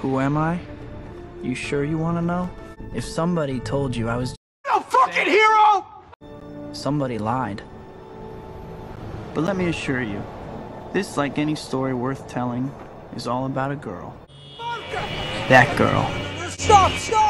Who am I? You sure you want to know? If somebody told you I was A fucking hero! somebody lied. But let me assure you, this, like any story worth telling, is all about a girl. That girl. Stop! Stop!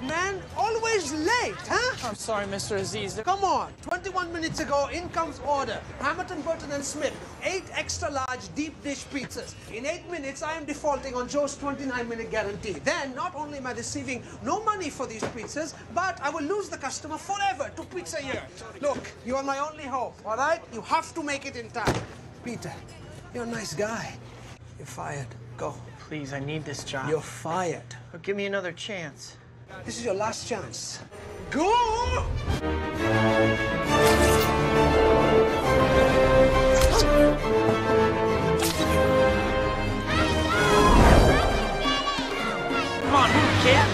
Late, man. Always late, huh? I'm sorry, Mr. Aziz. Come on. 21 minutes ago, in comes order. Hamilton, Burton, and Smith. Eight extra large deep dish pizzas. In eight minutes, I am defaulting on Joe's 29 minute guarantee. Then, not only am I receiving no money for these pizzas, but I will lose the customer forever to Pizza Year. Look, you are my only hope, all right? You have to make it in time. Peter, you're a nice guy. You're fired. Go. Please, I need this job. You're fired. Give me another chance. This is your last chance. Go! Come on, move, kid.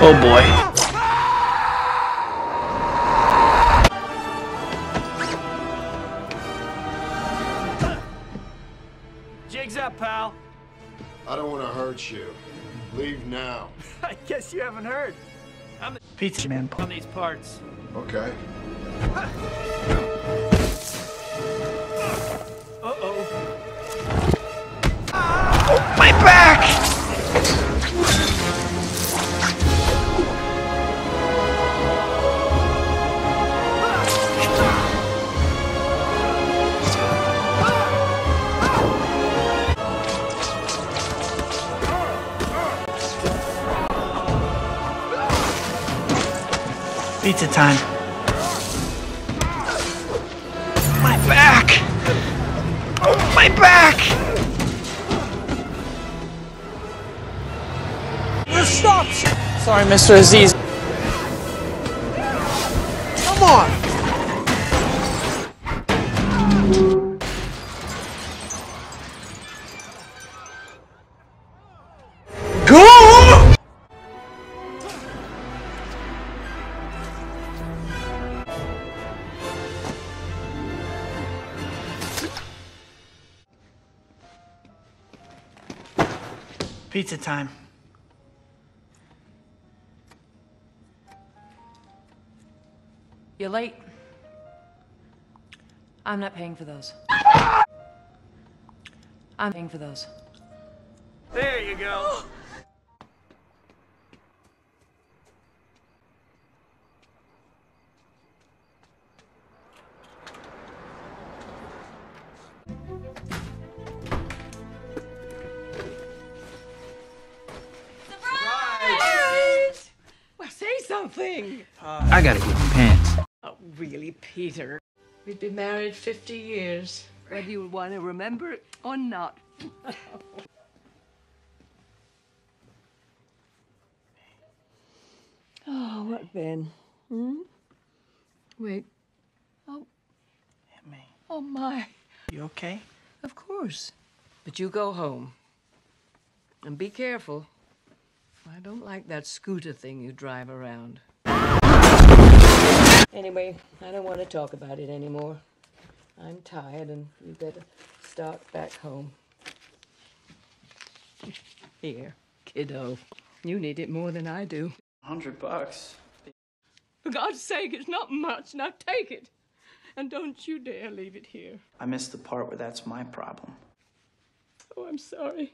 Oh boy. Hurt you. Leave now. I guess you haven't heard. I'm the Pizza man. on these parts. Okay. Pizza time. My back! My back! Stop! Sorry, Mr. Aziz. Pizza time. You're late. I'm not paying for those. I'm paying for those. There you go. Say something. I gotta get my pants. Oh, really, Peter? We've been married 50 years. Whether you want to remember it or not. oh, what then? Hmm? Wait. Oh, Hit me. oh my. You okay? Of course. But you go home. And be careful. I don't like that scooter thing you drive around. Anyway, I don't want to talk about it anymore. I'm tired and you better start back home. Here, kiddo. You need it more than I do. A Hundred bucks. For God's sake, it's not much. Now take it. And don't you dare leave it here. I missed the part where that's my problem. Oh, I'm sorry.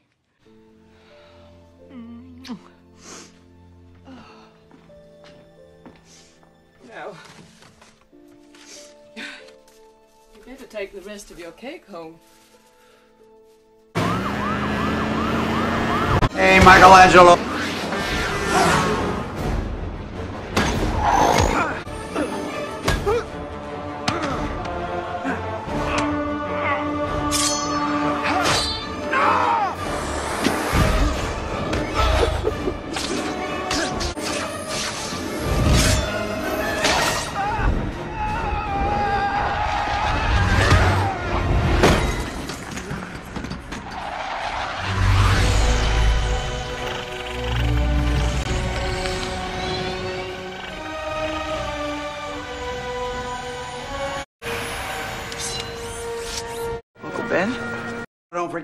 Now, you take the rest of your cake home. Hey, Michelangelo.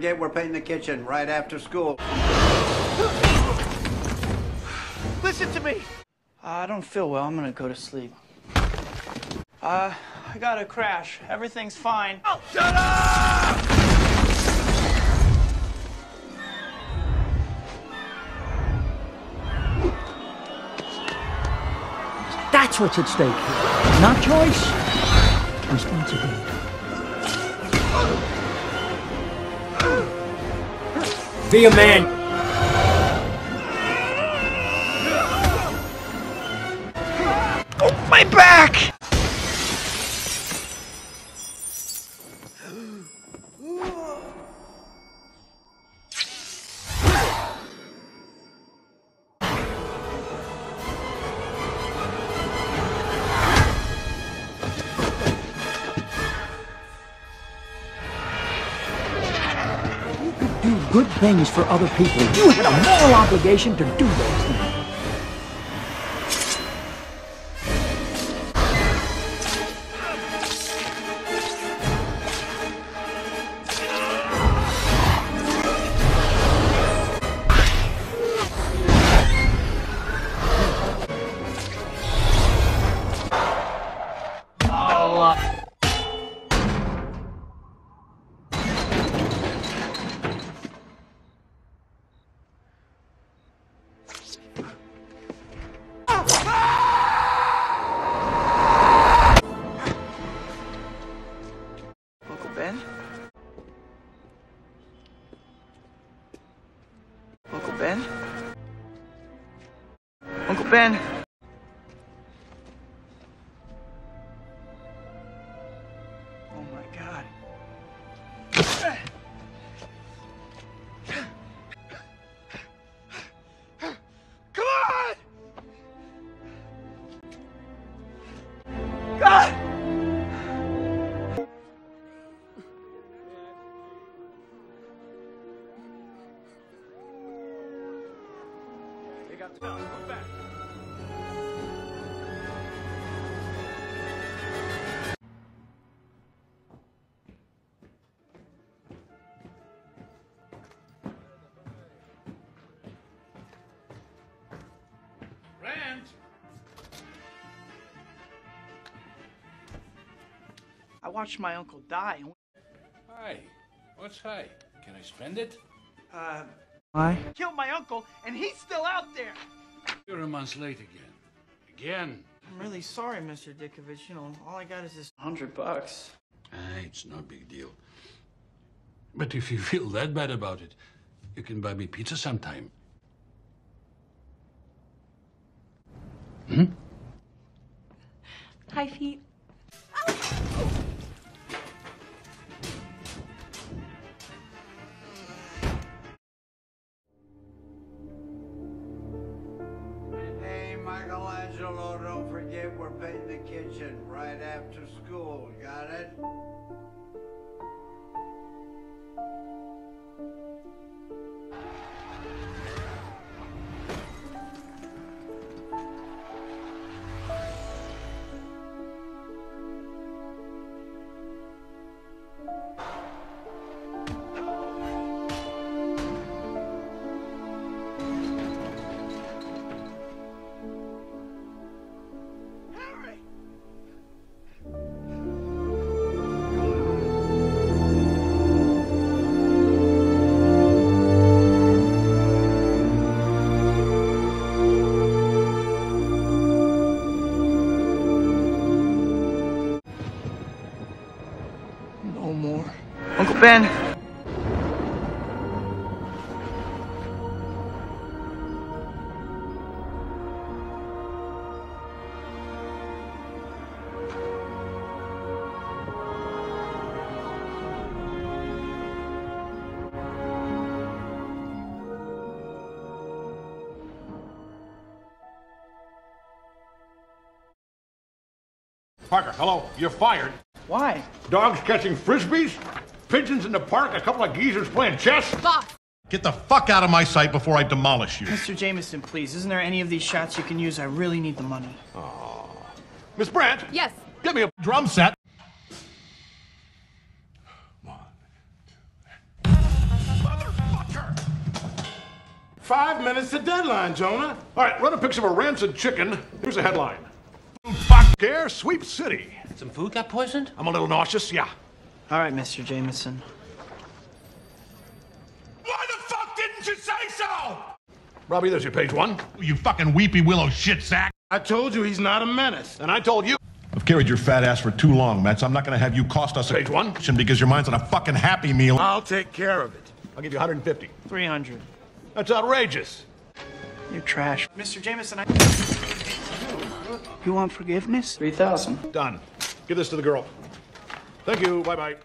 Forget we're painting the kitchen right after school. Listen to me. I don't feel well. I'm gonna go to sleep. Uh, I got a crash. Everything's fine. Oh, shut up! That's what's at stake. Not choice, responsibility. Be a man. Good things for other people. You had a moral obligation to do those things. Ben? Watched my uncle die. Hi. What's hi? Can I spend it? Uh, I killed my uncle, and he's still out there. You're a month late again. Again. I'm really sorry, Mr. Ditkovich. You know, all I got is this hundred bucks. Ah, it's no big deal. But if you feel that bad about it, you can buy me pizza sometime. Hmm? Hi, Pete. Michelangelo, don't forget we're painting the kitchen right after school. Got it? Parker, hello. You're fired. Why? Dogs catching frisbees? Pigeons in the park? A couple of geezers playing chess? Get the fuck out of my sight before I demolish you. Mr. Jameson, please. Isn't there any of these shots you can use? I really need the money. Miss Brant? Yes. Get me a Drum set. Five minutes to deadline, Jonah. All right, run a picture of a rancid chicken. Here's a headline. Fuck care, Sweep City. Some food got poisoned? I'm a little nauseous, yeah. All right, Mr. Jameson. Why the fuck didn't you say so? Robbie, there's your page one. You fucking weepy willow shit sack. I told you he's not a menace. And I told you. I've carried your fat ass for too long, Mets. I'm not gonna have you cost us a Page one. because your mind's on a fucking happy meal. I'll take care of it. I'll give you 150. 300. That's outrageous. You're trash. Mr. Jameson, I. You want forgiveness? 3,000. Done. Give this to the girl. Thank you. Bye bye.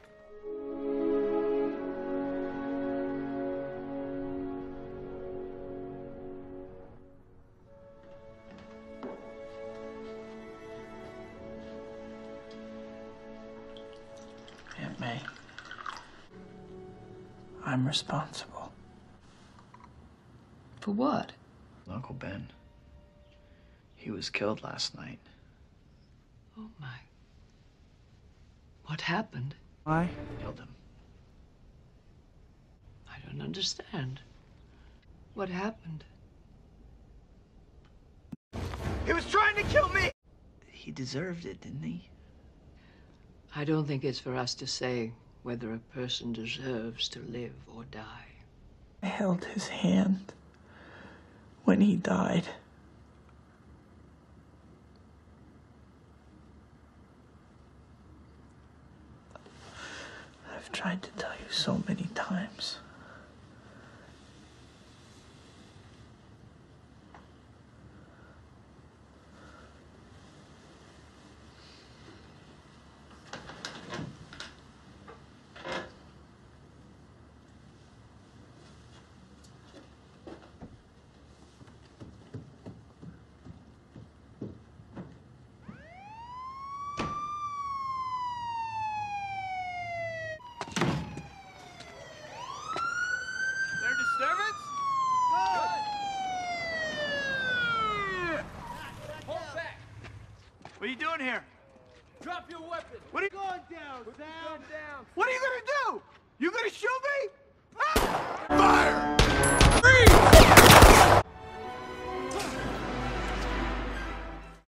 Aunt May. I'm responsible. For what? Uncle Ben. He was killed last night. Oh, my. What happened? I killed him. I don't understand. What happened? He was trying to kill me! He deserved it, didn't he? I don't think it's for us to say whether a person deserves to live or die. I held his hand when he died. I've tried to tell you so many times. Their disturbance? Hold back. What are you doing here? Drop your weapon. What are you going down, down. What are you gonna do? You gonna shoot me?